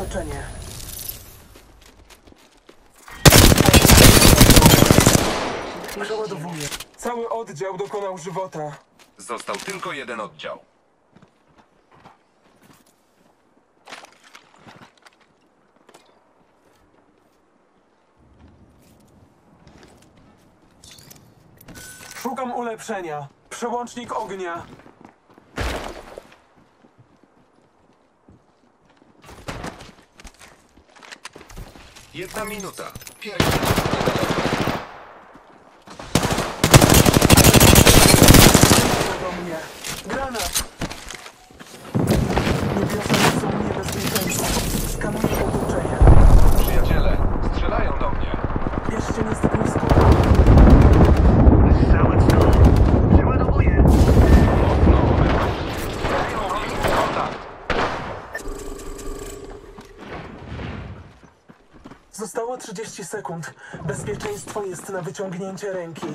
leczenie. Przeładowuję. Cały oddział dokonał żywota. Został tylko jeden oddział. Szukam ulepszenia. Przełącznik ognia. Jedna minuta. do Zostało 30 sekund. Bezpieczeństwo jest na wyciągnięcie ręki.